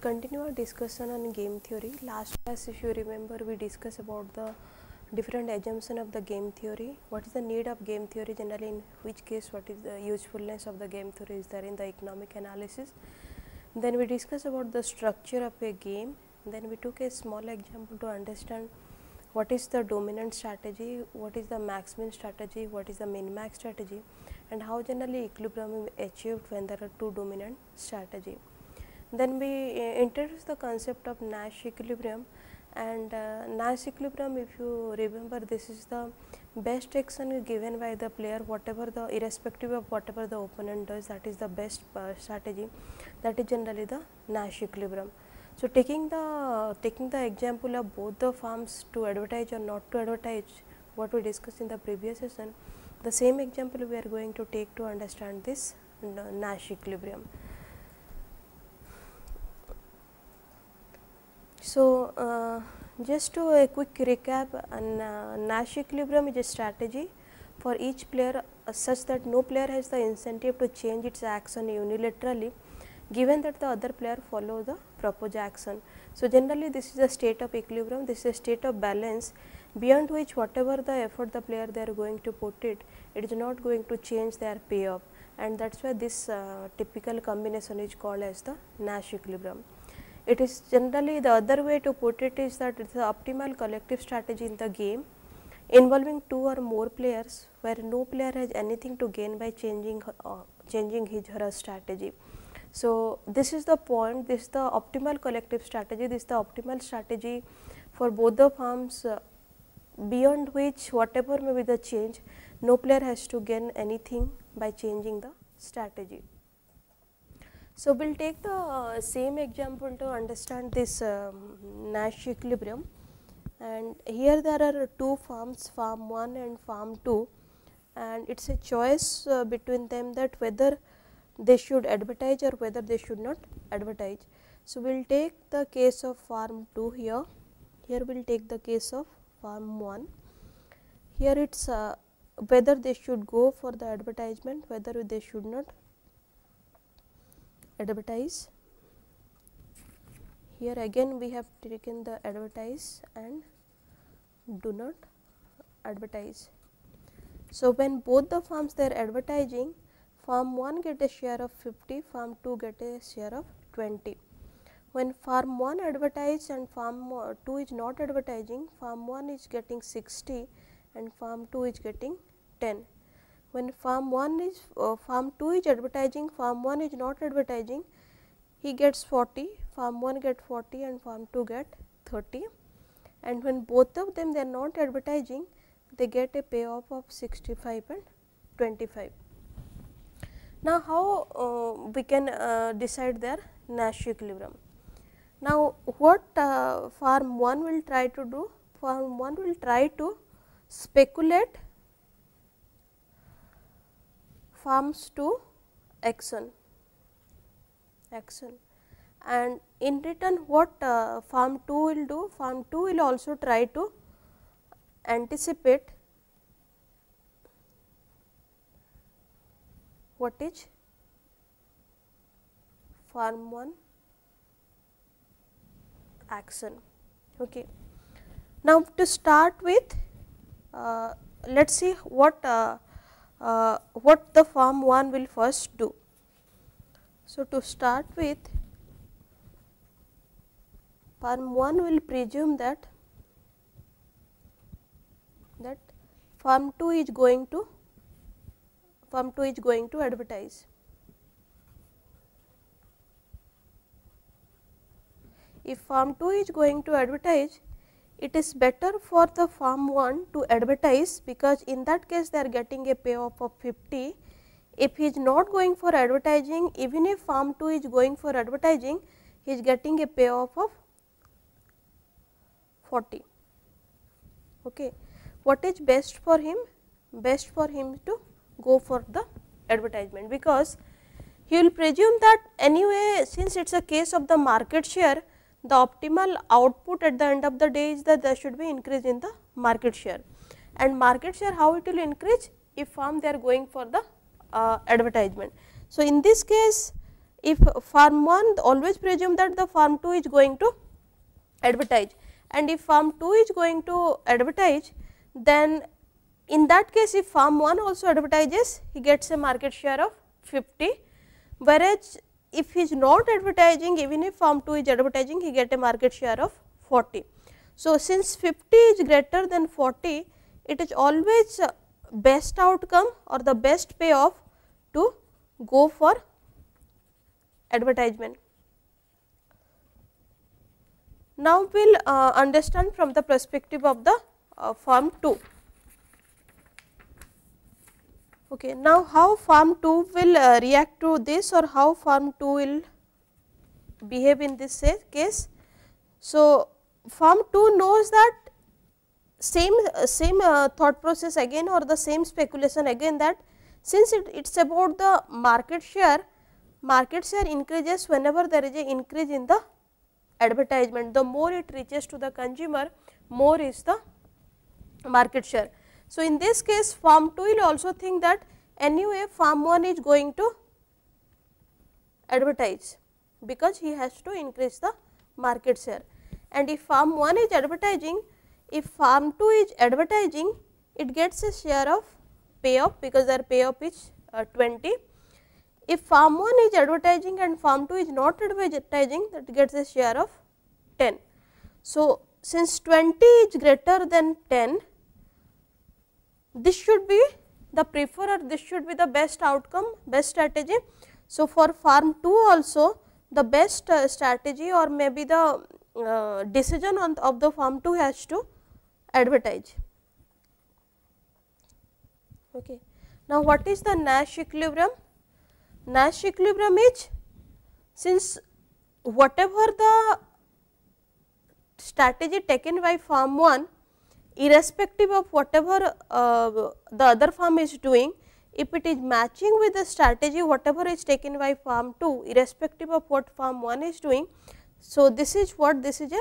Continue our discussion on game theory. Last class if you remember we discussed about the different assumption of the game theory. What is the need of game theory generally in which case what is the usefulness of the game theory is there in the economic analysis. Then we discussed about the structure of a game. Then we took a small example to understand what is the dominant strategy, what is the max strategy, what is the min max strategy and how generally equilibrium is achieved when there are two dominant strategy. Then we uh, introduce the concept of Nash equilibrium and uh, Nash equilibrium if you remember this is the best action given by the player whatever the irrespective of whatever the opponent does that is the best uh, strategy that is generally the Nash equilibrium. So, taking the taking the example of both the firms to advertise or not to advertise what we discussed in the previous session the same example we are going to take to understand this uh, Nash equilibrium. So, uh, just to a quick recap an, uh, Nash equilibrium is a strategy for each player uh, such that no player has the incentive to change its action unilaterally given that the other player follow the proposed action. So, generally this is a state of equilibrium, this is a state of balance beyond which whatever the effort the player they are going to put it, it is not going to change their payoff and that is why this uh, typical combination is called as the Nash equilibrium. It is generally the other way to put it is that it is the optimal collective strategy in the game involving two or more players where no player has anything to gain by changing uh, changing his or her strategy. So, this is the point this is the optimal collective strategy this is the optimal strategy for both the firms uh, beyond which whatever may be the change no player has to gain anything by changing the strategy. So, we will take the uh, same example to understand this um, Nash equilibrium and here there are two farms farm 1 and farm 2 and it is a choice uh, between them that whether they should advertise or whether they should not advertise. So, we will take the case of farm 2 here, here we will take the case of farm 1. Here it is uh, whether they should go for the advertisement, whether they should not advertise. Here again we have taken the advertise and do not advertise. So, when both the firms they are advertising, farm 1 get a share of 50, farm 2 get a share of 20. When farm 1 advertise and farm 2 is not advertising, farm 1 is getting 60 and farm 2 is getting 10. When farm 1 is uh, farm 2 is advertising, farm 1 is not advertising, he gets 40, farm 1 get 40 and farm 2 get 30 and when both of them they are not advertising, they get a payoff of 65 and 25. Now, how uh, we can uh, decide their Nash equilibrium? Now, what uh, farm 1 will try to do? Farm 1 will try to speculate farms to action, action and in return what uh, farm 2 will do? Farm 2 will also try to anticipate what is farm 1 action. Okay. Now, to start with uh, let us see what uh, uh, what the farm 1 will first do. So, to start with farm 1 will presume that that farm 2 is going to farm 2 is going to advertise. If farm 2 is going to advertise, it is better for the farm 1 to advertise because in that case they are getting a payoff of 50 if he is not going for advertising even if farm 2 is going for advertising he is getting a payoff of 40. Okay. What is best for him? Best for him to go for the advertisement because he will presume that anyway since it is a case of the market share the optimal output at the end of the day is that there should be increase in the market share. And market share how it will increase? If farm they are going for the uh, advertisement. So, in this case if farm 1 always presume that the farm 2 is going to advertise. And if farm 2 is going to advertise then in that case if farm 1 also advertises he gets a market share of 50 whereas if he is not advertising even if firm 2 is advertising he get a market share of 40. So, since 50 is greater than 40 it is always best outcome or the best payoff to go for advertisement. Now, we will uh, understand from the perspective of the uh, farm 2. Okay. Now, how farm 2 will uh, react to this or how farm 2 will behave in this case. So, farm 2 knows that same uh, same uh, thought process again or the same speculation again that since it is about the market share, market share increases whenever there is a increase in the advertisement, the more it reaches to the consumer, more is the market share. So, in this case farm 2 will also think that anyway farm 1 is going to advertise because he has to increase the market share. And if farm 1 is advertising if farm 2 is advertising it gets a share of payoff because their payoff is uh, 20 if farm 1 is advertising and farm 2 is not advertising that gets a share of 10 so since 20 is greater than 10 this should be the preferred or this should be the best outcome, best strategy. So, for farm 2 also the best uh, strategy or maybe the uh, decision on of the farm 2 has to advertise. Okay. Now, what is the Nash equilibrium? Nash equilibrium is since whatever the strategy taken by farm 1 irrespective of whatever uh, the other farm is doing, if it is matching with the strategy whatever is taken by farm 2 irrespective of what farm 1 is doing. So, this is what this is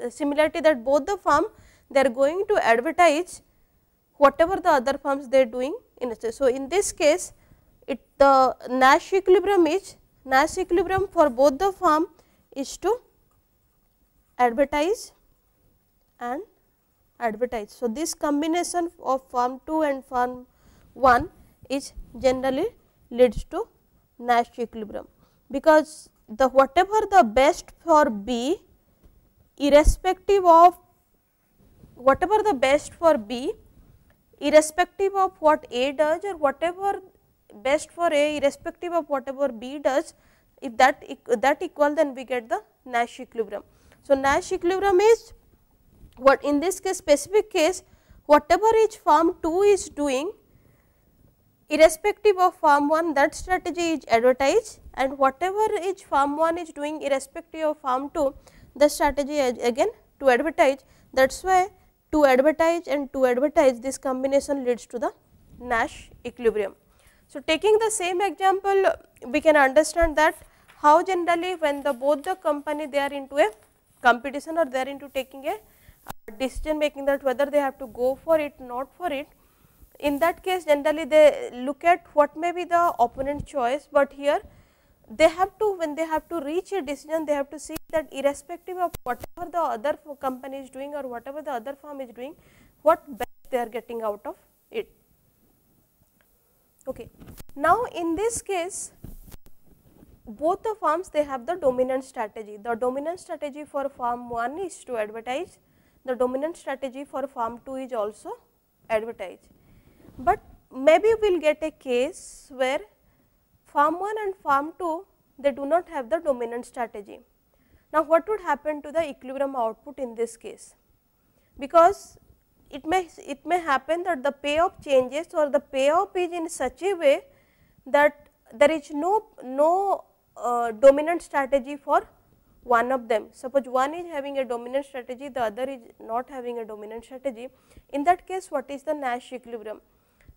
a similarity that both the farm they are going to advertise whatever the other farms they are doing in a So, in this case it the Nash equilibrium is Nash equilibrium for both the farm is to advertise and advertise. So, this combination of farm 2 and farm 1 is generally leads to Nash equilibrium, because the whatever the best for B irrespective of whatever the best for B irrespective of what A does or whatever best for A irrespective of whatever B does if that that equal then we get the Nash equilibrium. So, Nash equilibrium is what in this case specific case whatever each farm 2 is doing irrespective of farm 1 that strategy is advertised and whatever each farm 1 is doing irrespective of farm 2 the strategy again to advertise that is why to advertise and to advertise this combination leads to the Nash equilibrium. So, taking the same example we can understand that how generally when the both the company they are into a competition or they are into taking a decision making that whether they have to go for it not for it. In that case generally they look at what may be the opponent choice, but here they have to when they have to reach a decision they have to see that irrespective of whatever the other company is doing or whatever the other firm is doing what best they are getting out of it. Okay. Now, in this case both the firms they have the dominant strategy. The dominant strategy for firm 1 is to advertise the dominant strategy for farm 2 is also advertise. But maybe we will get a case where farm 1 and farm 2 they do not have the dominant strategy. Now, what would happen to the equilibrium output in this case? Because it may it may happen that the payoff changes or the payoff is in such a way that there is no, no uh, dominant strategy for one of them. Suppose one is having a dominant strategy, the other is not having a dominant strategy. In that case, what is the Nash equilibrium?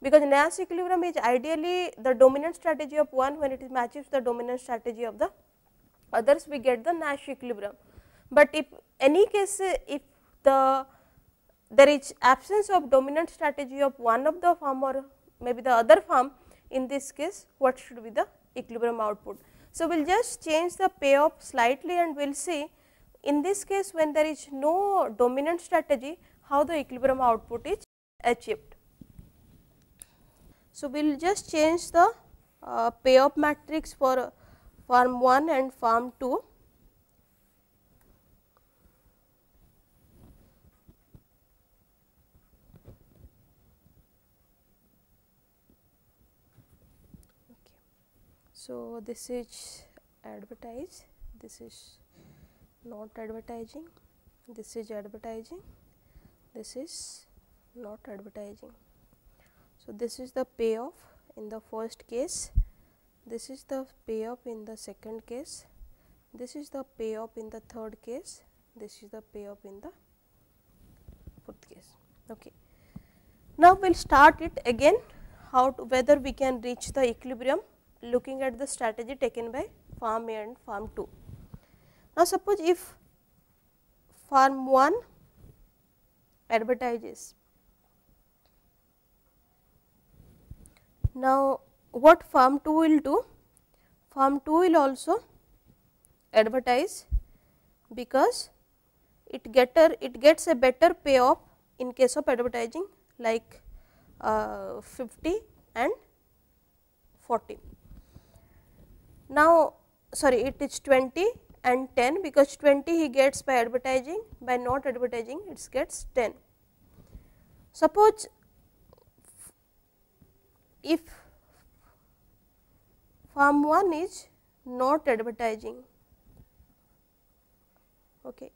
Because Nash equilibrium is ideally the dominant strategy of one when it matches the dominant strategy of the others, we get the Nash equilibrium. But if any case, if the there is absence of dominant strategy of one of the firm or maybe the other firm, in this case, what should be the equilibrium output? So, we will just change the payoff slightly and we will see in this case when there is no dominant strategy how the equilibrium output is achieved. So, we will just change the uh, payoff matrix for uh, farm 1 and farm 2. So, this is advertise, this is not advertising, this is advertising, this is not advertising. So, this is the payoff in the first case, this is the payoff in the second case, this is the payoff in the third case, this is the payoff in the fourth case. Okay. Now, we will start it again. How to whether we can reach the equilibrium looking at the strategy taken by farm A and farm 2. Now, suppose if farm 1 advertises. Now, what farm 2 will do? Farm 2 will also advertise because it getter it gets a better payoff in case of advertising like uh, 50 and 40. Now, sorry it is 20 and 10 because 20 he gets by advertising by not advertising it gets 10. Suppose if farm 1 is not advertising. Okay.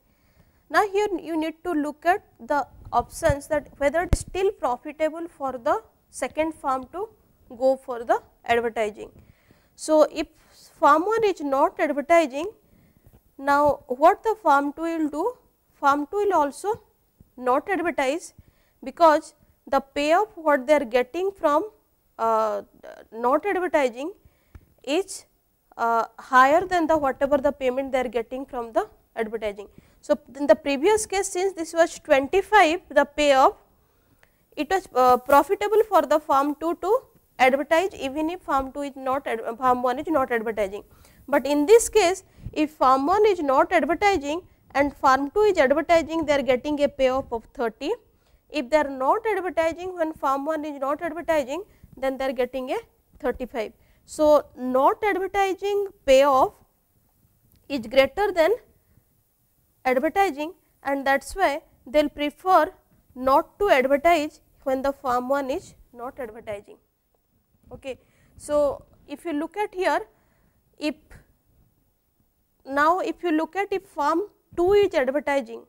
Now, here you need to look at the options that whether it is still profitable for the second farm to go for the advertising. So, if farm 1 is not advertising, now what the farm 2 will do? Farm 2 will also not advertise because the payoff what they are getting from uh, not advertising is uh, higher than the whatever the payment they are getting from the advertising. So, in the previous case since this was 25 the payoff it was uh, profitable for the farm 2 to advertise even if farm 2 is not farm 1 is not advertising. But in this case if farm 1 is not advertising and farm 2 is advertising they are getting a payoff of 30. If they are not advertising when farm 1 is not advertising then they are getting a 35. So, not advertising payoff is greater than advertising and that is why they will prefer not to advertise when the farm 1 is not advertising. Okay. So, if you look at here, if now if you look at if farm 2 is advertising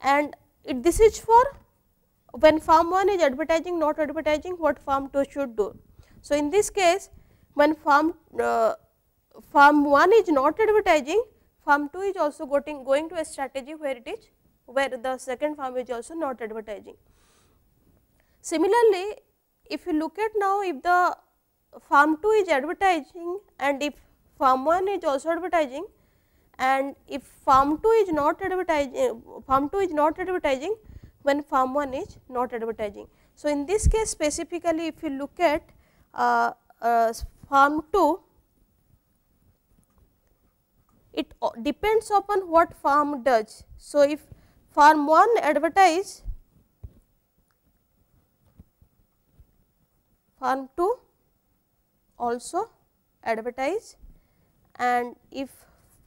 and it, this is for when farm 1 is advertising not advertising what farm 2 should do. So, in this case when farm uh, farm 1 is not advertising farm 2 is also going, going to a strategy where it is where the second farm is also not advertising. Similarly, if you look at now if the farm 2 is advertising and if farm 1 is also advertising and if farm 2 is not advertising farm 2 is not advertising when farm 1 is not advertising. So, in this case specifically if you look at uh, uh, farm 2 it depends upon what farm does. So, if farm 1 advertise farm 2 also advertise and if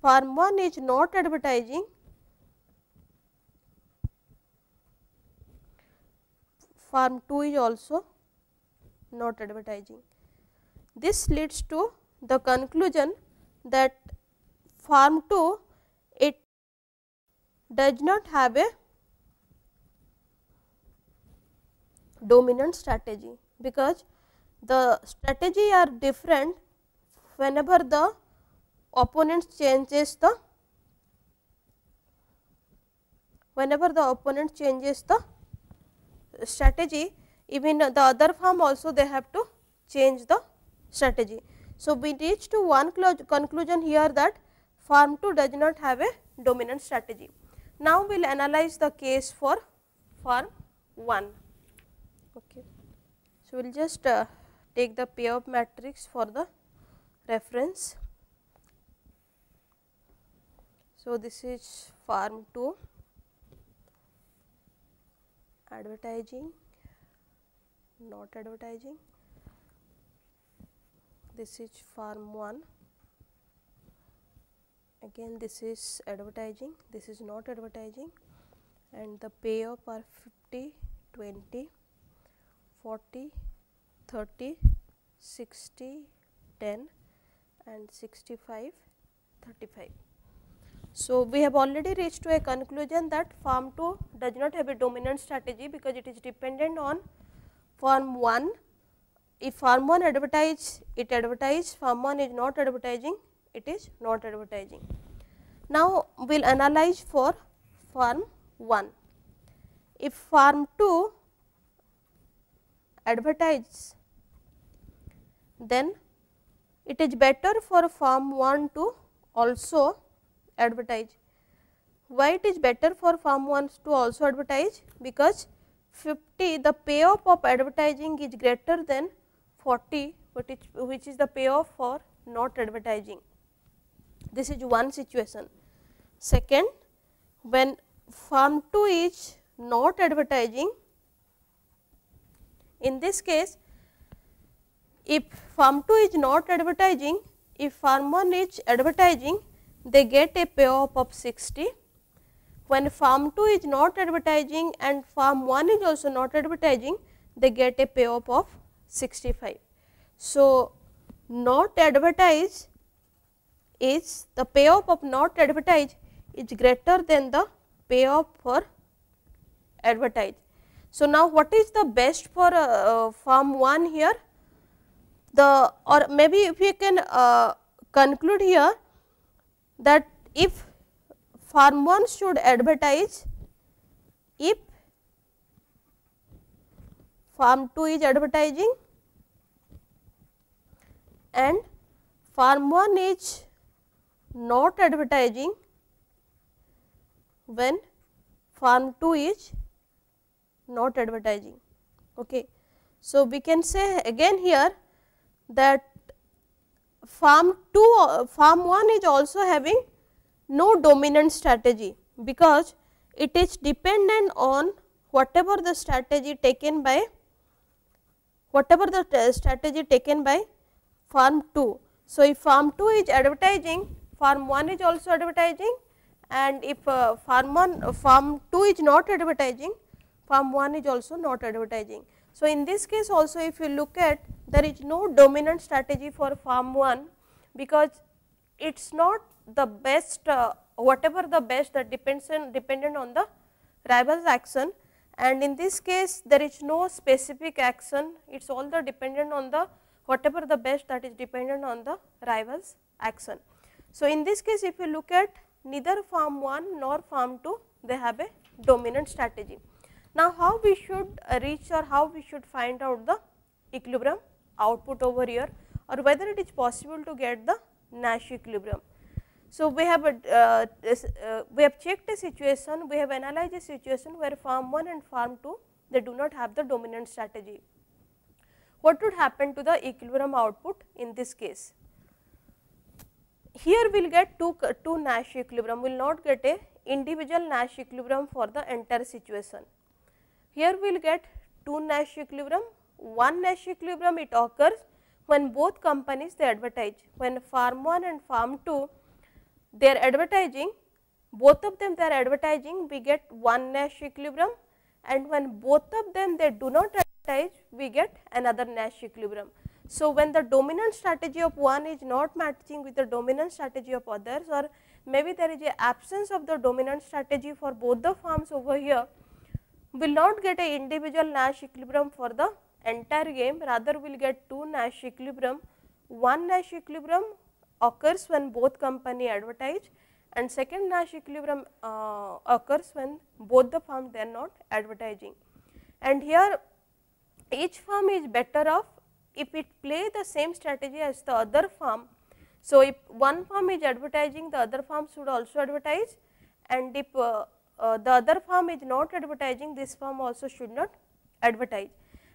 farm 1 is not advertising farm 2 is also not advertising. This leads to the conclusion that farm 2 it does not have a dominant strategy because the strategy are different whenever the opponent changes the whenever the opponent changes the strategy even the other farm also they have to change the strategy. So, we reach to one conclusion here that farm 2 does not have a dominant strategy. Now, we will analyze the case for farm 1. Okay. So, we will just uh, take the payoff matrix for the reference. So, this is farm 2 advertising. Not advertising. This is farm 1 again this is advertising. This is not advertising. And the payoff are 50 20 40 30 60 10 and 65 35 so, we have already reached to a conclusion that farm 2 does not have a dominant strategy because it is dependent on farm 1. If farm 1 advertise, it advertise, farm 1 is not advertising, it is not advertising. Now, we will analyze for farm 1. If farm 2 advertise, then it is better for farm 1 to also advertise. Why it is better for farm 1 to also advertise? Because 50 the payoff of advertising is greater than 40 which is the payoff for not advertising. This is one situation. Second, when farm 2 is not advertising, in this case if farm 2 is not advertising, if farm 1 is advertising, they get a payoff of 60. When farm 2 is not advertising and farm 1 is also not advertising, they get a payoff of 65. So, not advertise is the payoff of not advertise is greater than the payoff for advertise. So, now what is the best for uh, farm 1 here? The or maybe if we can uh, conclude here that if farm 1 should advertise, if farm 2 is advertising and farm 1 is not advertising when farm 2 is not advertising. Okay. So, we can say again here that farm 2 farm 1 is also having no dominant strategy because it is dependent on whatever the strategy taken by whatever the strategy taken by farm 2. So, if farm 2 is advertising farm 1 is also advertising and if uh, farm 1 uh, farm 2 is not advertising farm 1 is also not advertising. So, in this case also if you look at there is no dominant strategy for farm 1 because it is not the best uh, whatever the best that depends on dependent on the rivals action and in this case there is no specific action it is all the dependent on the whatever the best that is dependent on the rivals action. So, in this case if you look at neither farm 1 nor farm 2 they have a dominant strategy. Now, how we should reach or how we should find out the equilibrium output over here or whether it is possible to get the Nash equilibrium. So, we have uh, uh, we have checked a situation, we have analyzed a situation where farm 1 and farm 2 they do not have the dominant strategy. What would happen to the equilibrium output in this case? Here we will get two, two Nash equilibrium, we will not get a individual Nash equilibrium for the entire situation. Here we will get two Nash equilibrium, one Nash equilibrium it occurs when both companies they advertise. When farm 1 and farm 2 they are advertising, both of them they are advertising we get one Nash equilibrium and when both of them they do not advertise we get another Nash equilibrium. So, when the dominant strategy of one is not matching with the dominant strategy of others or maybe there is a absence of the dominant strategy for both the farms over here, will not get a individual Nash equilibrium for the entire game rather we will get two Nash equilibrium. One Nash equilibrium occurs when both company advertise and second Nash equilibrium uh, occurs when both the firms they are not advertising. And here each firm is better off if it play the same strategy as the other firm. So, if one firm is advertising the other firm should also advertise and if uh, uh, the other firm is not advertising this firm also should not advertise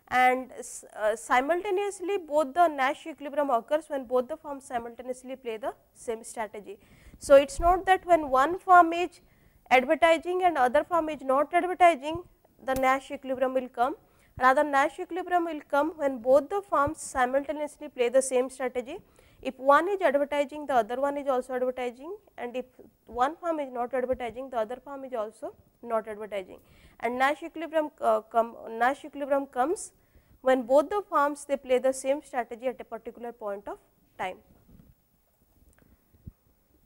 and uh, simultaneously both the Nash equilibrium occurs when both the firms simultaneously play the same strategy. So, it is not that when one firm is advertising and other firm is not advertising the Nash equilibrium will come rather Nash equilibrium will come when both the firms simultaneously play the same strategy. If one is advertising the other one is also advertising and if one firm is not advertising the other firm is also not advertising and Nash equilibrium uh, Nash equilibrium comes when both the firms they play the same strategy at a particular point of time.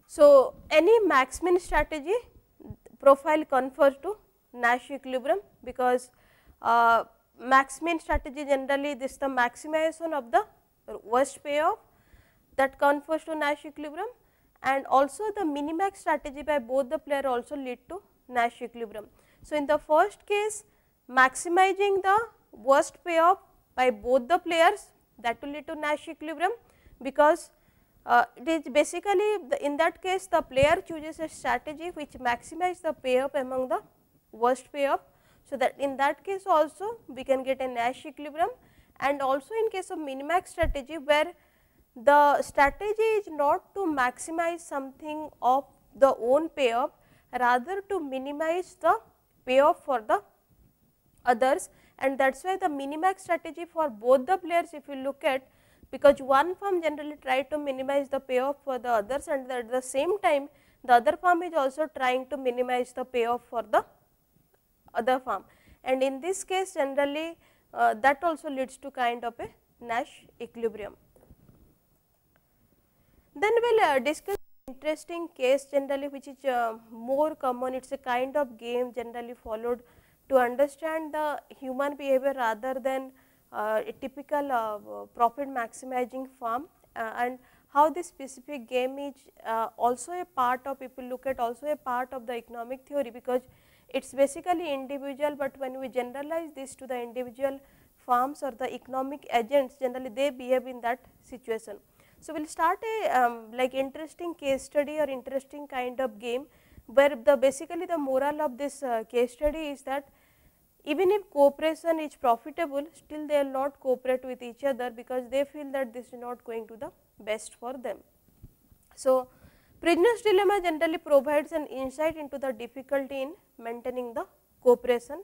So, any max min strategy profile confers to Nash equilibrium because uh, max min strategy generally this the maximization of the worst payoff that confers to Nash equilibrium and also the minimax strategy by both the player also lead to Nash equilibrium. So, in the first case maximizing the worst payoff by both the players that will lead to Nash equilibrium because uh, it is basically the, in that case the player chooses a strategy which maximize the payoff among the worst payoff. So, that in that case also we can get a Nash equilibrium and also in case of minimax strategy where the strategy is not to maximize something of the own payoff rather to minimize the payoff for the others and that is why the minimax strategy for both the players if you look at because one firm generally try to minimize the payoff for the others and at the same time the other firm is also trying to minimize the payoff for the other firm and in this case generally uh, that also leads to kind of a Nash equilibrium. Then we will uh, discuss interesting case generally which is uh, more common it is a kind of game generally followed to understand the human behavior rather than uh, a typical uh, profit maximizing firm uh, and how this specific game is uh, also a part of people look at also a part of the economic theory because it is basically individual, but when we generalize this to the individual firms or the economic agents generally they behave in that situation. So, we will start a um, like interesting case study or interesting kind of game where the basically the moral of this uh, case study is that even if cooperation is profitable still they will not cooperate with each other because they feel that this is not going to the best for them. So, prisoner's dilemma generally provides an insight into the difficulty in maintaining the cooperation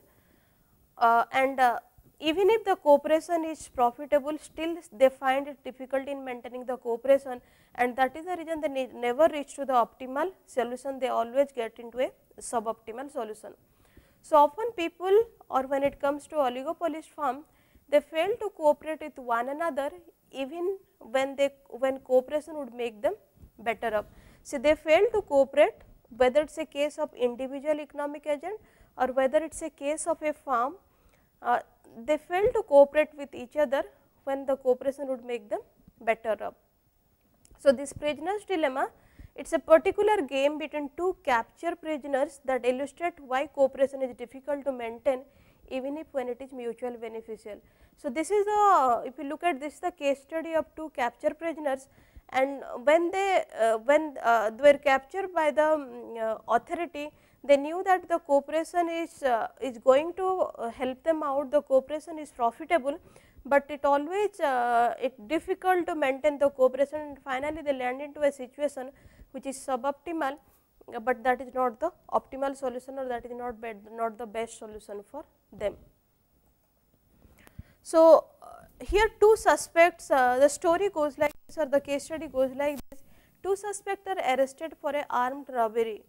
uh, and uh, even if the cooperation is profitable still they find it difficult in maintaining the cooperation and that is the reason they ne never reach to the optimal solution they always get into a suboptimal solution. So, often people or when it comes to oligopolist firm they fail to cooperate with one another even when they when cooperation would make them better up. So, they fail to cooperate whether it is a case of individual economic agent or whether it is a case of a firm uh, they fail to cooperate with each other when the cooperation would make them better up. So, this prisoner's dilemma it is a particular game between two capture prisoners that illustrate why cooperation is difficult to maintain even if when it is mutual beneficial. So, this is the if you look at this the case study of two capture prisoners and when they uh, when uh, they were captured by the um, uh, authority they knew that the cooperation is uh, is going to uh, help them out the cooperation is profitable, but it always uh, it difficult to maintain the cooperation and finally they land into a situation which is suboptimal, uh, but that is not the optimal solution or that is not bad, not the best solution for them. So, uh, here two suspects uh, the story goes like this or the case study goes like this. Two suspects are arrested for a armed robbery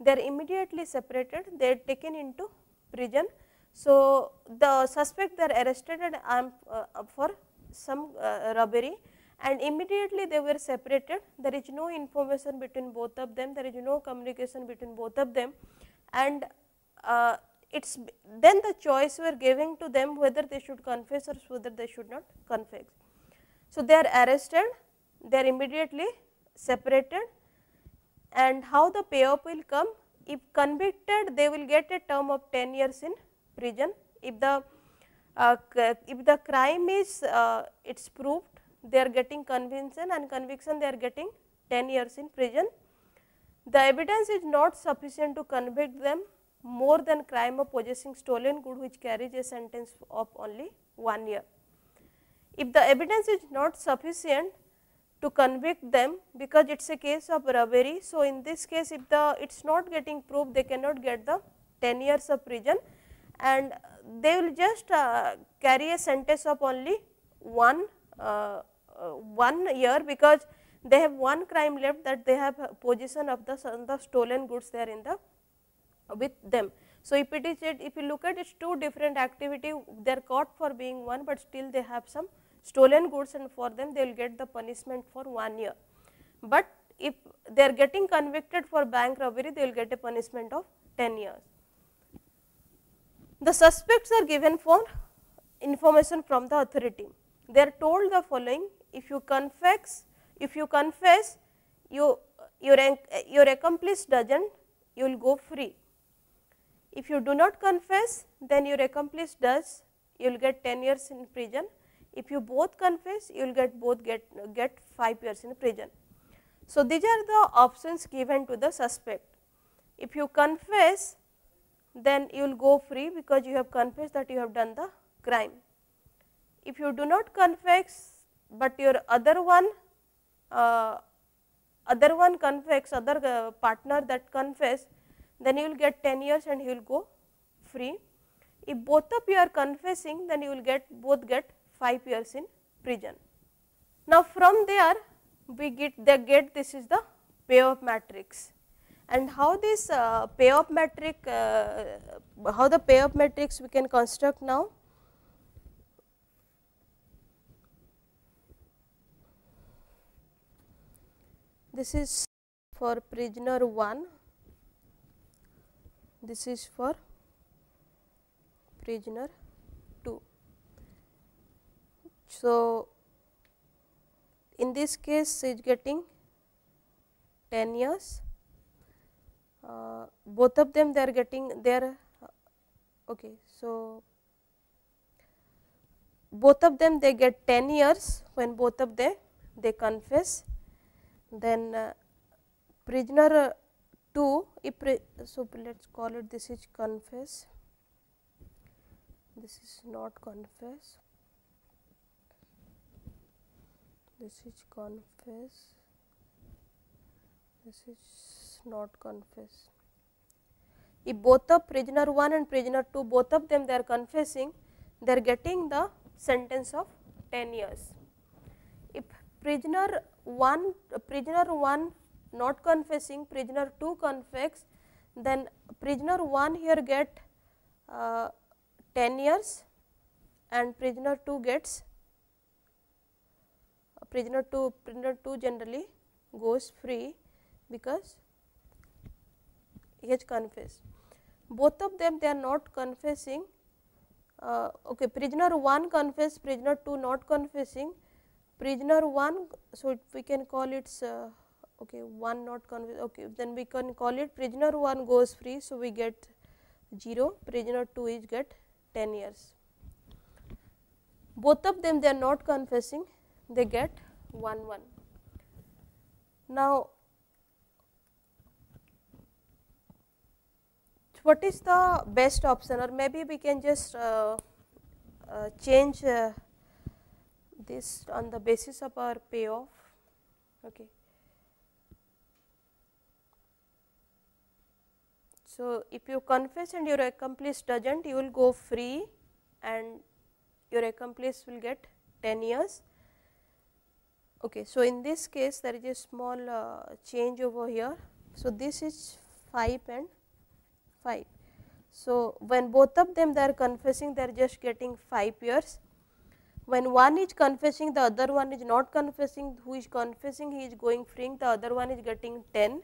they are immediately separated, they are taken into prison. So, the suspect they are arrested and uh, for some uh, robbery and immediately they were separated. There is no information between both of them, there is no communication between both of them and uh, it is then the choice we are giving to them whether they should confess or whether they should not confess. So, they are arrested, they are immediately separated and how the payoff will come if convicted they will get a term of 10 years in prison. If the uh, if the crime is uh, it is proved they are getting conviction and conviction they are getting 10 years in prison. The evidence is not sufficient to convict them more than crime of possessing stolen good which carries a sentence of only 1 year. If the evidence is not sufficient to convict them because it is a case of robbery. So, in this case if the it is not getting proved they cannot get the 10 years of prison and they will just uh, carry a sentence of only one uh, uh, one year because they have one crime left that they have possession of the, the stolen goods there in the with them. So, if it is if you look at it is two different activity they are caught for being one, but still they have some stolen goods and for them they will get the punishment for one year. But if they are getting convicted for bank robbery they will get a punishment of 10 years. The suspects are given for information from the authority. They are told the following if you confess if you confess you your your accomplice doesn't you will go free if you do not confess then your accomplice does you will get 10 years in prison. If you both confess you will get both get, get 5 years in prison. So, these are the options given to the suspect. If you confess then you will go free because you have confessed that you have done the crime. If you do not confess, but your other one uh, other one confess other uh, partner that confess then you will get 10 years and he will go free. If both of you are confessing then you will get both get 5 years in prison. Now, from there we get they get this is the payoff matrix and how this uh, payoff matrix uh, how the payoff matrix we can construct now. This is for prisoner 1 this is for prisoner 2. So, in this case is getting 10 years, uh, both of them they are getting their uh, okay. So, both of them they get 10 years. When both of them they confess then uh, prisoner 2 if so let us call it this is confess. This is not confess this is confess. This is not confess. If both of prisoner 1 and prisoner 2 both of them they are confessing they are getting the sentence of 10 years. If prisoner 1 prisoner 1 not confessing prisoner 2 confess then prisoner 1 here get uh, 10 years and prisoner 2 gets uh, prisoner 2 prisoner 2 generally goes free because he has confessed. Both of them they are not confessing uh, okay prisoner 1 confess prisoner 2 not confessing. Prisoner 1 so we can call it uh, okay one not confess okay then we can call it prisoner 1 goes free so we get 0 prisoner 2 is get 10 years. Both of them they are not confessing they get 1 1 now what is the best option? Or maybe we can just uh, uh, change uh, this on the basis of our payoff. Okay. So, if you confess and your accomplice does not you will go free and your accomplice will get 10 years. Okay. So, in this case there is a small uh, change over here. So, this is 5 and 5. So, when both of them they are confessing they are just getting 5 years. When one is confessing the other one is not confessing who is confessing he is going freeing the other one is getting 10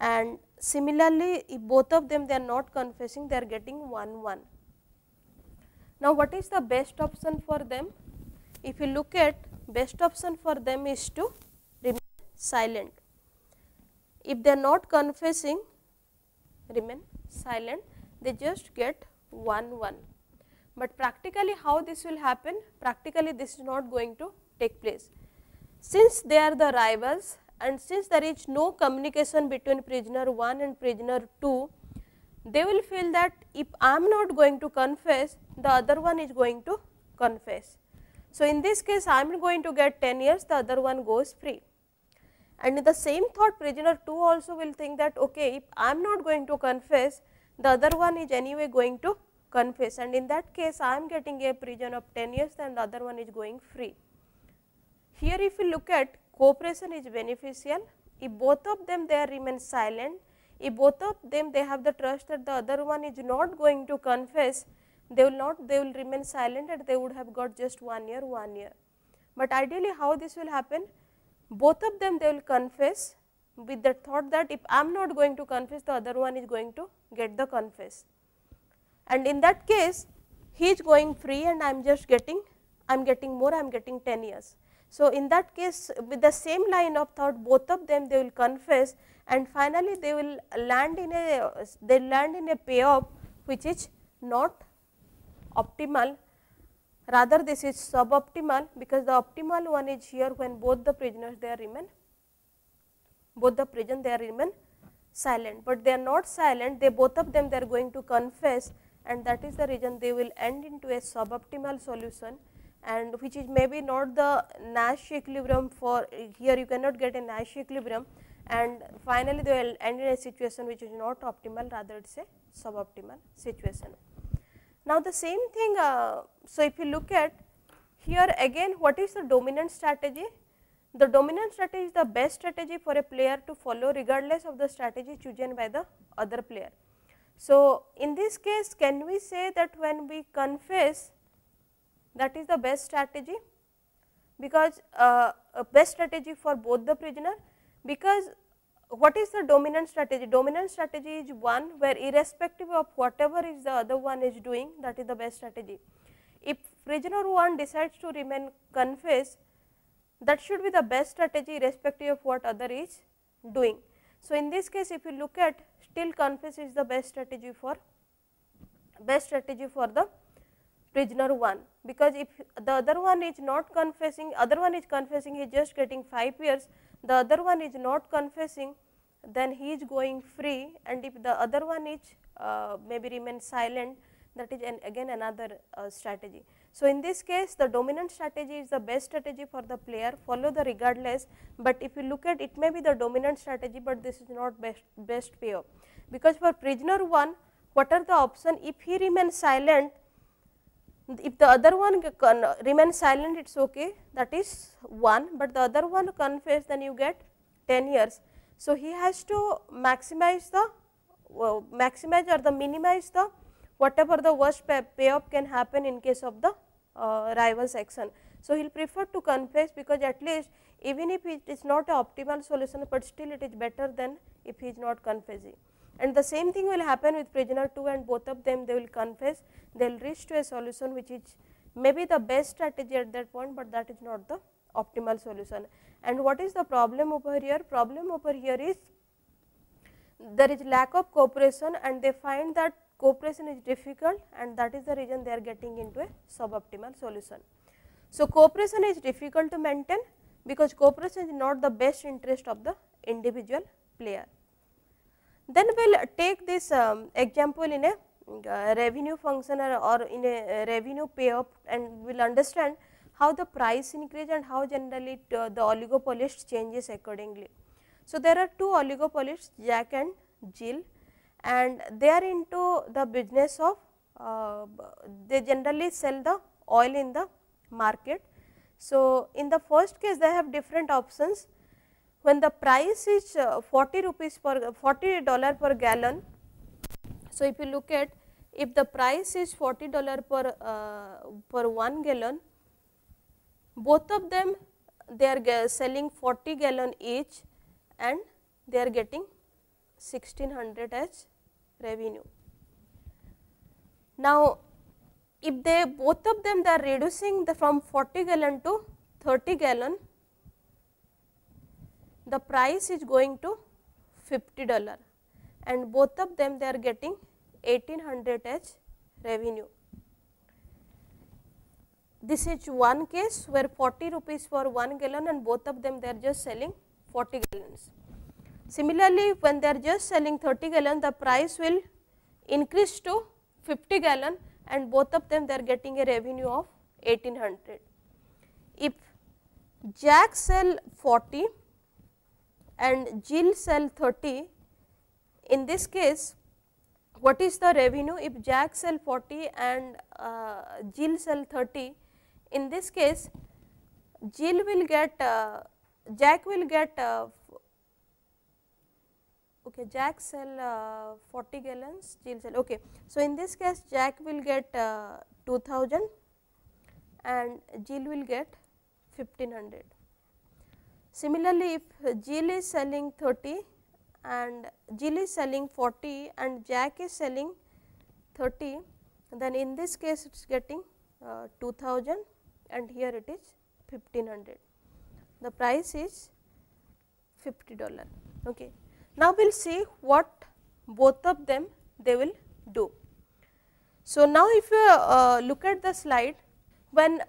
and similarly, if both of them they are not confessing they are getting 1 1. Now, what is the best option for them? If you look at best option for them is to remain silent. If they are not confessing remain silent they just get 1 1. But practically how this will happen? Practically this is not going to take place. Since they are the rivals and since there is no communication between prisoner 1 and prisoner 2, they will feel that if I am not going to confess, the other one is going to confess. So, in this case I am going to get 10 years, the other one goes free. And the same thought prisoner 2 also will think that okay, if I am not going to confess, the other one is anyway going to confess and in that case I am getting a prison of 10 years and the other one is going free. Here if you look at cooperation is beneficial, if both of them they remain silent, if both of them they have the trust that the other one is not going to confess, they will not they will remain silent and they would have got just one year one year. But ideally how this will happen? Both of them they will confess with the thought that if I am not going to confess the other one is going to get the confess and in that case he is going free and I am just getting I am getting more I am getting 10 years. So, in that case with the same line of thought both of them they will confess and finally, they will land in a they land in a payoff which is not optimal rather this is suboptimal because the optimal one is here when both the prisoners they remain both the prison they remain silent, but they are not silent they both of them they are going to confess and that is the reason they will end into a suboptimal solution and which is maybe not the Nash equilibrium for here you cannot get a Nash equilibrium and finally, they will end in a situation which is not optimal rather it is a suboptimal situation. Now, the same thing, uh, so if you look at here again what is the dominant strategy? The dominant strategy is the best strategy for a player to follow regardless of the strategy chosen by the other player. So, in this case can we say that when we confess that is the best strategy because uh, best strategy for both the prisoner because what is the dominant strategy? Dominant strategy is one where irrespective of whatever is the other one is doing that is the best strategy. If prisoner 1 decides to remain confess that should be the best strategy irrespective of what other is doing. So, in this case if you look at still confess is the best strategy for best strategy for the prisoner 1 because if the other one is not confessing other one is confessing he is just getting 5 years the other one is not confessing then he is going free. And if the other one is uh, maybe remain silent that is an again another uh, strategy. So, in this case the dominant strategy is the best strategy for the player. Follow the regardless, but if you look at it may be the dominant strategy, but this is not best best payoff because for prisoner 1 what are the option? If he remains silent if the other one remains silent it is okay that is 1, but the other one confess then you get 10 years. So, he has to maximize the uh, maximize or the minimize the whatever the worst pay payoff can happen in case of the uh, rival section. So, he will prefer to confess because at least even if it is not a optimal solution, but still it is better than if he is not confessing and the same thing will happen with prisoner 2 and both of them they will confess they will reach to a solution which is maybe the best strategy at that point, but that is not the optimal solution. And what is the problem over here? Problem over here is there is lack of cooperation and they find that cooperation is difficult and that is the reason they are getting into a suboptimal solution. So, cooperation is difficult to maintain because cooperation is not the best interest of the individual player. Then we will take this um, example in a uh, revenue function or, or in a uh, revenue payoff and we will understand how the price increase and how generally uh, the oligopolist changes accordingly. So, there are two oligopolists Jack and Jill and they are into the business of uh, they generally sell the oil in the market. So, in the first case they have different options when the price is uh, 40 rupees per 40 dollar per gallon. So, if you look at if the price is 40 dollar per uh, per 1 gallon, both of them they are selling 40 gallon each and they are getting 1600 as revenue. Now, if they both of them they are reducing the from 40 gallon to 30 gallon, the price is going to 50 dollar and both of them they are getting 1800 as revenue. This is one case where 40 rupees for 1 gallon and both of them they are just selling 40 gallons. Similarly, when they are just selling 30 gallon the price will increase to 50 gallon and both of them they are getting a revenue of 1800. If Jack sell 40 and Jill sell 30, in this case what is the revenue if Jack sell 40 and uh, Jill sell 30, in this case Jill will get uh, Jack will get uh, okay Jack sell uh, 40 gallons Jill sell okay. So, in this case Jack will get uh, 2000 and Jill will get 1500. Similarly, if Jill is selling 30 and Jill is selling 40 and Jack is selling 30, then in this case it is getting uh, 2000 and here it is 1500. The price is 50 dollar. Okay. Now, we will see what both of them they will do. So, now if you uh, look at the slide when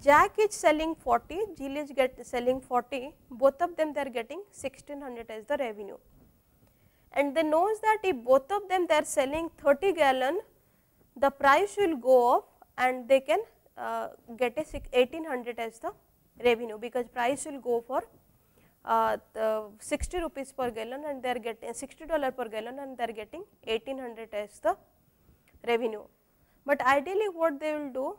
Jack is selling 40, Jill is get selling 40, both of them they are getting 1600 as the revenue. And they knows that if both of them they are selling 30 gallon, the price will go up and they can uh, get a 1800 as the revenue because price will go for uh, 60 rupees per gallon and they are getting 60 dollar per gallon and they are getting 1800 as the revenue. But ideally what they will do,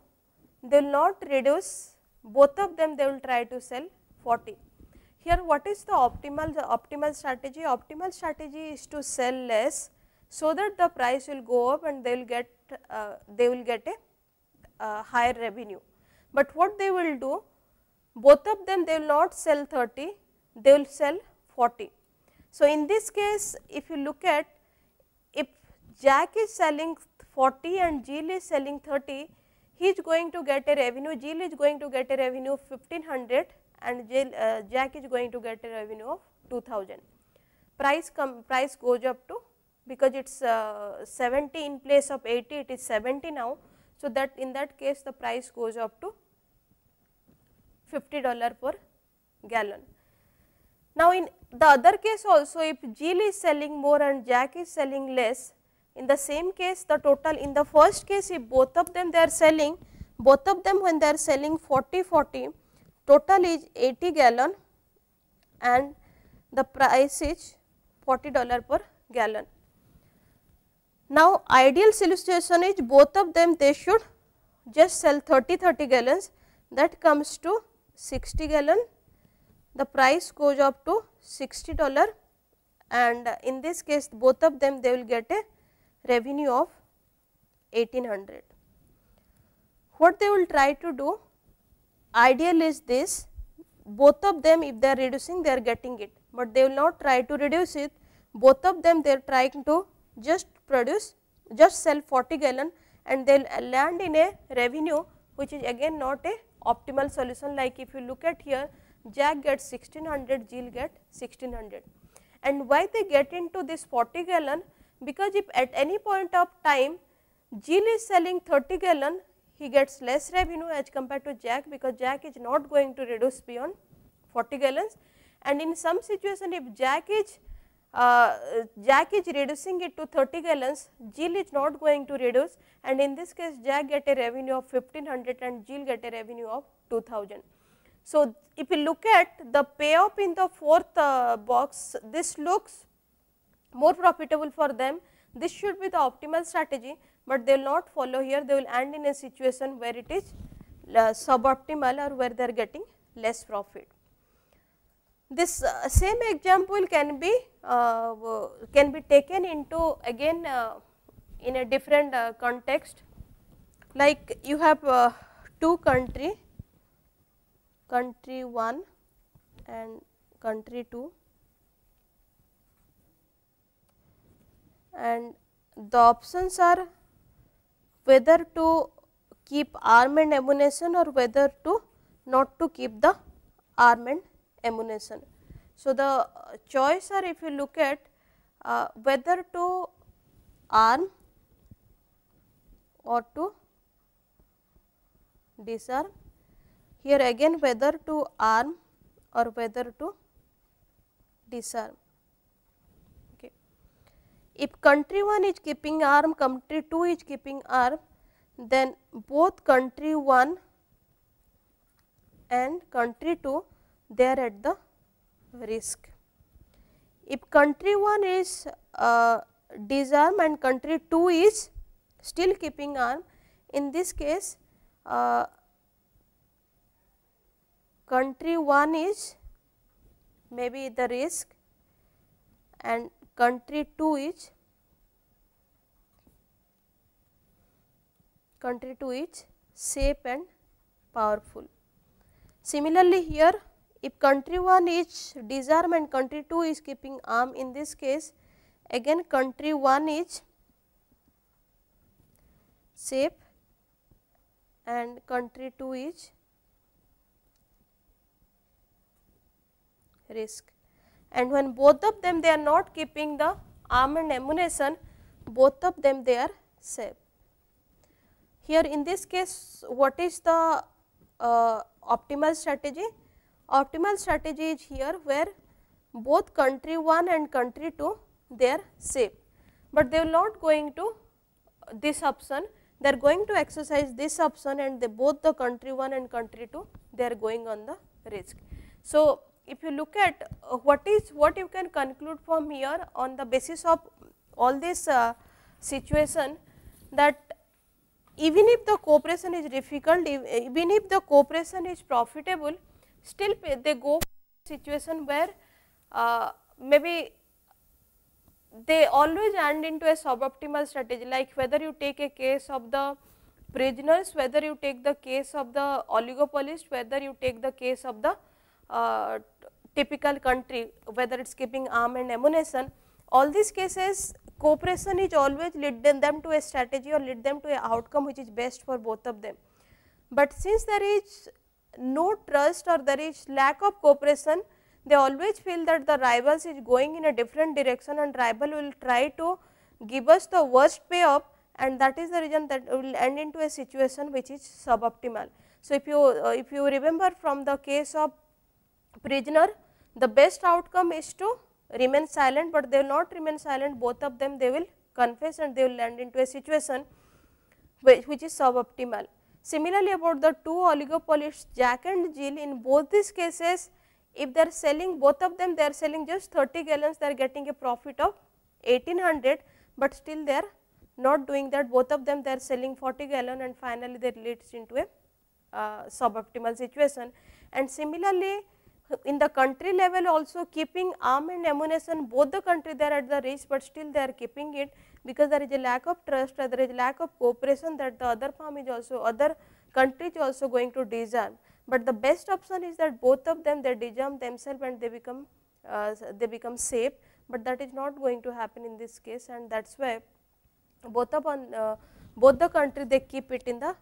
they will not reduce both of them they will try to sell 40. Here what is the optimal, the optimal strategy? Optimal strategy is to sell less so that the price will go up and they will get, uh, they will get a uh, higher revenue. But what they will do, both of them they will not sell 30, they will sell 40. So, in this case if you look at if Jack is selling 40 and Jill is selling 30, he is going to get a revenue, Jill is going to get a revenue of 1500 and Jill, uh, Jack is going to get a revenue of 2000. Price come price goes up to because it is uh, 70 in place of 80 it is 70 now. So, that in that case the price goes up to 50 dollar per gallon. Now, in the other case also if Jill is selling more and Jack is selling less, in the same case the total in the first case if both of them they are selling, both of them when they are selling 40 40, total is 80 gallon and the price is 40 dollar per gallon. Now, ideal situation is both of them they should just sell 30 30 gallons that comes to 60 gallon the price goes up to 60 dollar and in this case both of them they will get a revenue of 1800. What they will try to do ideal is this both of them if they are reducing they are getting it, but they will not try to reduce it both of them they are trying to just produce just sell 40 gallon and they will land in a revenue which is again not a optimal solution like if you look at here Jack gets 1600, Jill get 1600. And why they get into this 40 gallon? Because if at any point of time Jill is selling 30 gallon, he gets less revenue as compared to Jack because Jack is not going to reduce beyond 40 gallons. And in some situation if Jack is uh, Jack is reducing it to 30 gallons, Jill is not going to reduce and in this case Jack get a revenue of 1500 and Jill get a revenue of 2000. So, if you look at the payoff in the fourth uh, box, this looks more profitable for them. This should be the optimal strategy, but they will not follow here. They will end in a situation where it is uh, suboptimal or where they are getting less profit. This uh, same example can be uh, can be taken into again uh, in a different uh, context. Like you have two country country 1 and country 2. And the options are whether to keep arm and ammunition or whether to not to keep the arm and ammunition. So, the choice are if you look at uh, whether to arm or to disarm. Here again whether to arm or whether to disarm. If country 1 is keeping arm, country 2 is keeping arm, then both country 1 and country 2 they are at the risk. If country 1 is uh, disarm and country 2 is still keeping arm, in this case uh, country 1 is maybe the risk and country 2 is country 2 is safe and powerful. Similarly, here if country 1 is disarm and country 2 is keeping arm in this case again country 1 is safe and country 2 is risk and when both of them they are not keeping the arm and ammunition both of them they are safe. Here in this case what is the uh, optimal strategy? Optimal strategy is here where both country 1 and country 2 they are safe, but they are not going to this option they are going to exercise this option and both the country 1 and country 2 they are going on the risk. So, if you look at uh, what is what you can conclude from here on the basis of all this uh, situation that even if the cooperation is difficult, even if the cooperation is profitable, still they go situation where uh, maybe they always end into a suboptimal strategy like whether you take a case of the prisoners, whether you take the case of the oligopolist, whether you take the case of the uh, typical country, whether it is keeping arm and ammunition, all these cases cooperation is always lead them to a strategy or lead them to a outcome which is best for both of them. But since there is no trust or there is lack of cooperation, they always feel that the rivals is going in a different direction and rival will try to give us the worst payoff and that is the reason that will end into a situation which is suboptimal. So, if you uh, if you remember from the case of prisoner, the best outcome is to remain silent, but they will not remain silent both of them they will confess and they will land into a situation which, which is suboptimal. Similarly, about the two oligopolists Jack and Jill in both these cases if they are selling both of them they are selling just 30 gallons they are getting a profit of 1800, but still they are not doing that both of them they are selling 40 gallon and finally that leads into a uh, suboptimal situation. And similarly, in the country level also keeping arm and ammunition both the country they are at the risk, but still they are keeping it because there is a lack of trust or there is lack of cooperation that the other firm is also other country is also going to disarm. But the best option is that both of them they disarm themselves and they become uh, they become safe, but that is not going to happen in this case and that is why both of uh, both the country they keep it in the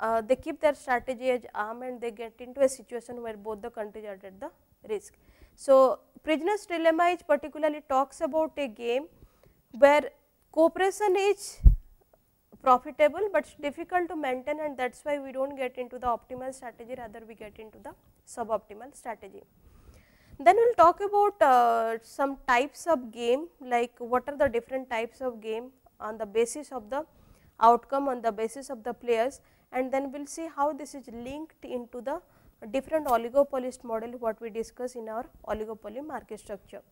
uh, they keep their strategy as arm and they get into a situation where both the countries are at the risk. So, prisoner's dilemma is particularly talks about a game where cooperation is profitable, but difficult to maintain and that is why we do not get into the optimal strategy rather we get into the suboptimal strategy. Then we will talk about uh, some types of game like what are the different types of game on the basis of the outcome on the basis of the players and then we will see how this is linked into the different oligopolist model what we discuss in our oligopoly market structure.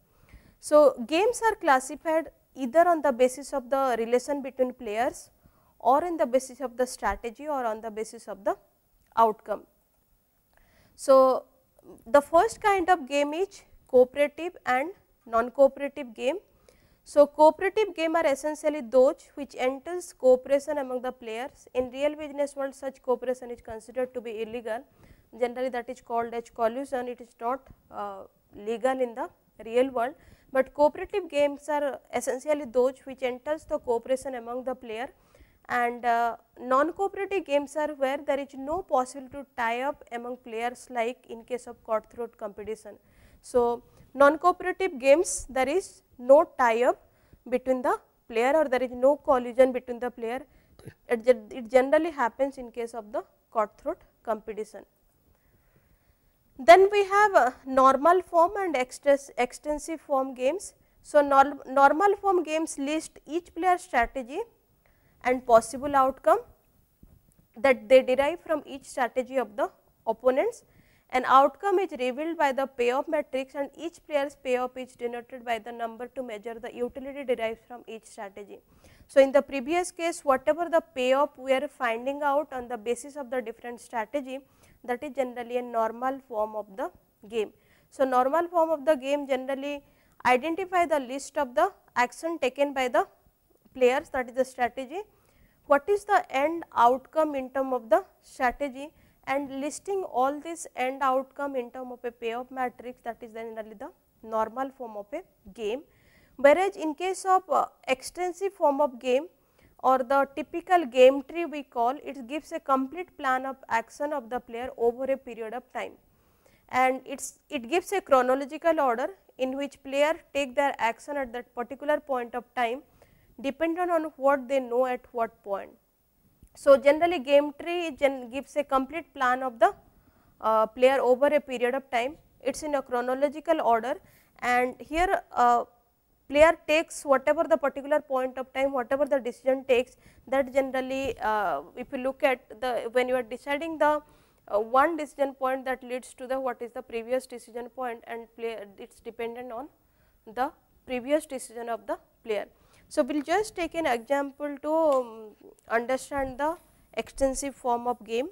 So, games are classified either on the basis of the relation between players or in the basis of the strategy or on the basis of the outcome. So, the first kind of game is cooperative and non-cooperative game so, cooperative game are essentially those which entails cooperation among the players. In real business world such cooperation is considered to be illegal, generally that is called as collusion, it is not uh, legal in the real world, but cooperative games are essentially those which enters the cooperation among the player and uh, non-cooperative games are where there is no possibility to tie up among players like in case of cutthroat competition. So, non-cooperative games there is no tie up between the player or there is no collision between the player it, it generally happens in case of the cutthroat competition. Then we have uh, normal form and extensive form games. So, nor normal form games list each player strategy and possible outcome that they derive from each strategy of the opponents. An outcome is revealed by the payoff matrix and each player's payoff is denoted by the number to measure the utility derived from each strategy. So, in the previous case whatever the payoff we are finding out on the basis of the different strategy that is generally a normal form of the game. So, normal form of the game generally identify the list of the action taken by the players that is the strategy, what is the end outcome in term of the strategy and listing all this end outcome in term of a payoff matrix that is generally the normal form of a game whereas in case of uh, extensive form of game or the typical game tree we call it gives a complete plan of action of the player over a period of time and it's it gives a chronological order in which player take their action at that particular point of time dependent on what they know at what point. So, generally game tree gives a complete plan of the uh, player over a period of time it is in a chronological order and here uh, player takes whatever the particular point of time whatever the decision takes that generally uh, if you look at the when you are deciding the uh, one decision point that leads to the what is the previous decision point and play it is dependent on the previous decision of the player. So, we will just take an example to um, understand the extensive form of game.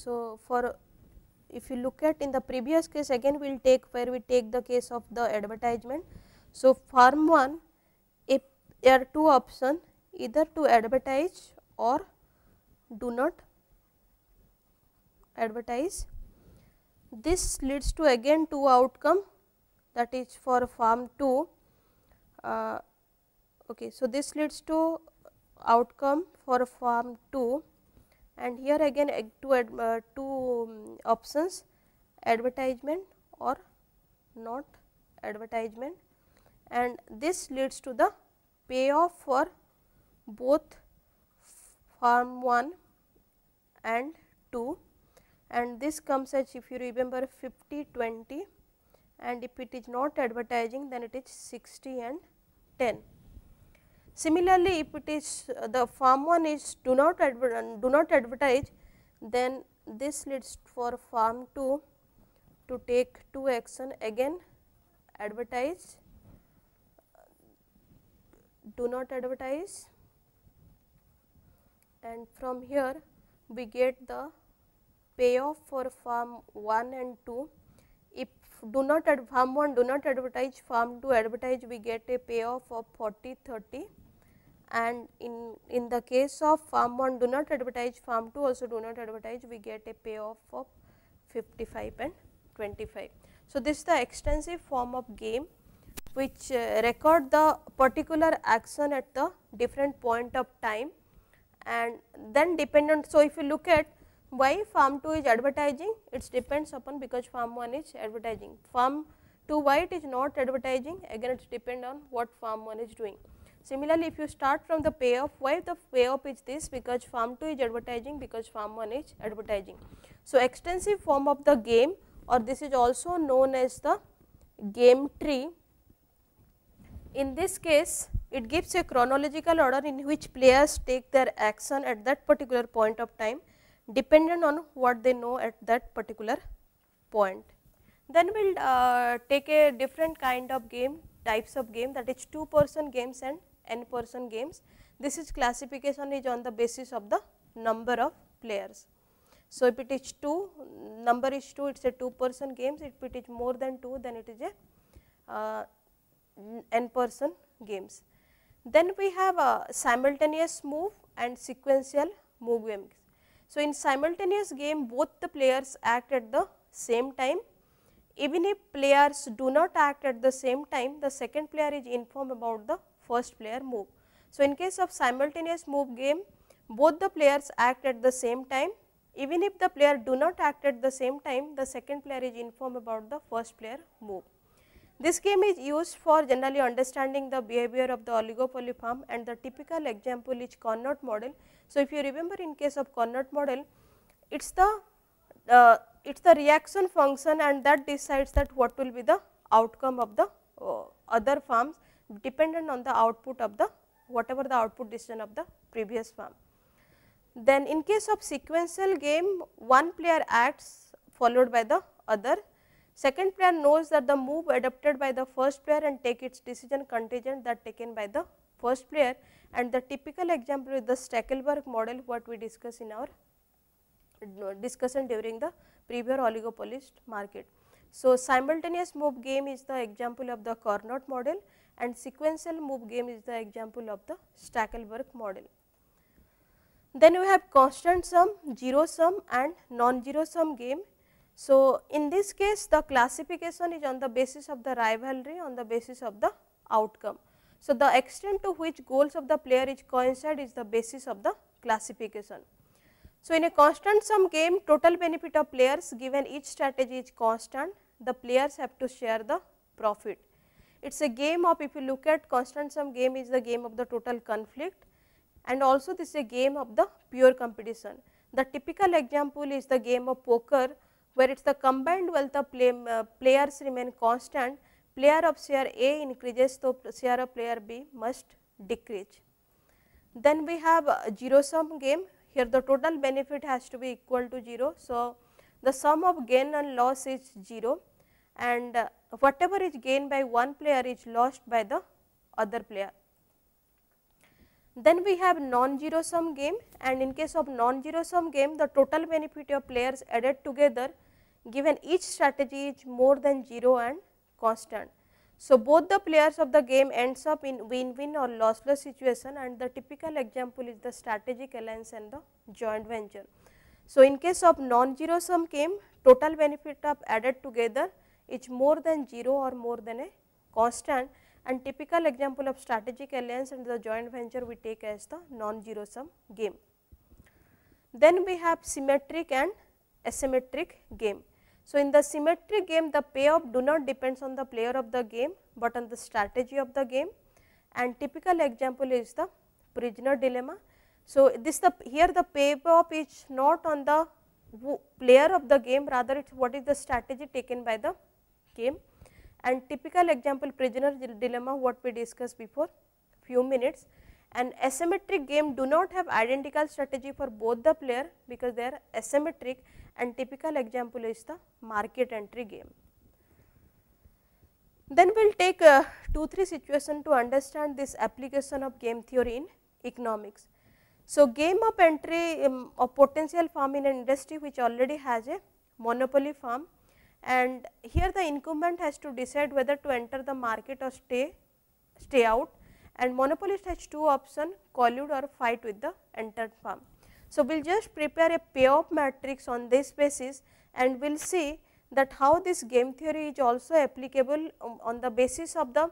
So, for if you look at in the previous case again we will take where we take the case of the advertisement. So, farm 1 if there are two options either to advertise or do not advertise. This leads to again two outcome that is for farm 2. Uh, okay, so, this leads to outcome for farm 2 and here again two, uh, two um, options advertisement or not advertisement and this leads to the payoff for both farm 1 and 2 and this comes as if you remember 50 20 and if it is not advertising then it is 60 and 10. Similarly, if it is uh, the farm 1 is do not do not advertise then this leads for farm 2 to take two action again advertise do not advertise and from here we get the payoff for farm 1 and 2. If do not farm 1 do not advertise farm 2 advertise we get a payoff of 40 30 and in, in the case of farm 1 do not advertise farm 2 also do not advertise we get a payoff of 55 and 25. So, this is the extensive form of game which uh, record the particular action at the different point of time and then dependent. So, if you look at why farm 2 is advertising it depends upon because farm 1 is advertising farm 2 why it is not advertising again it depend on what farm 1 is doing. Similarly, if you start from the payoff why the payoff is this because farm 2 is advertising because farm 1 is advertising. So, extensive form of the game or this is also known as the game tree. In this case it gives a chronological order in which players take their action at that particular point of time dependent on what they know at that particular point. Then we will uh, take a different kind of game types of game that is 2 person games and n person games. This is classification is on the basis of the number of players. So, if it is 2 number is 2 it is a 2 person games if it is more than 2 then it is a uh, n person games. Then we have a simultaneous move and sequential move games. So, in simultaneous game both the players act at the same time. Even if players do not act at the same time, the second player is informed about the first player move. So, in case of simultaneous move game, both the players act at the same time. Even if the player do not act at the same time, the second player is informed about the first player move. This game is used for generally understanding the behavior of the oligopoly firm and the typical example is Cournot model. So, if you remember in case of Cournot model, it is the uh, it is the reaction function and that decides that what will be the outcome of the uh, other firms dependent on the output of the whatever the output decision of the previous firm. Then in case of sequential game, one player acts followed by the other Second player knows that the move adopted by the first player and take its decision contingent that taken by the first player and the typical example is the Stackelberg model what we discussed in our discussion during the previous oligopolist market. So, simultaneous move game is the example of the Cournot model and sequential move game is the example of the Stackelberg model. Then we have constant sum, zero sum and non-zero sum game so, in this case the classification is on the basis of the rivalry on the basis of the outcome. So, the extent to which goals of the player is coincide is the basis of the classification. So, in a constant sum game total benefit of players given each strategy is constant the players have to share the profit. It is a game of if you look at constant sum game is the game of the total conflict and also this is a game of the pure competition. The typical example is the game of poker where it is the combined wealth of play, uh, players remain constant, player of share A increases, so share of player B must decrease. Then we have a zero sum game, here the total benefit has to be equal to 0. So, the sum of gain and loss is 0 and uh, whatever is gained by one player is lost by the other player. Then we have non-zero sum game and in case of non-zero sum game the total benefit of players added together given each strategy is more than 0 and constant. So, both the players of the game ends up in win-win or lossless situation and the typical example is the strategic alliance and the joint venture. So, in case of non-zero sum game total benefit of added together is more than 0 or more than a constant and typical example of strategic alliance and the joint venture we take as the non-zero sum game. Then we have symmetric and asymmetric game. So, in the symmetric game the payoff do not depends on the player of the game, but on the strategy of the game and typical example is the prisoner dilemma. So, this the here the payoff is not on the player of the game rather it is what is the strategy taken by the game and typical example prisoner dilemma what we discussed before few minutes and asymmetric game do not have identical strategy for both the player because they are asymmetric and typical example is the market entry game. Then we will take uh, 2 3 situation to understand this application of game theory in economics. So, game of entry um, of potential firm in an industry which already has a monopoly firm and here the incumbent has to decide whether to enter the market or stay stay out and monopolist has two options collude or fight with the entered firm. So, we will just prepare a payoff matrix on this basis and we will see that how this game theory is also applicable um, on the basis of the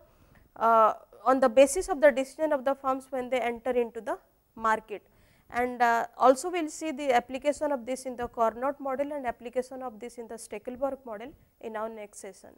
uh, on the basis of the decision of the firms when they enter into the market. And uh, also we will see the application of this in the Cournot model and application of this in the Stackelberg model in our next session.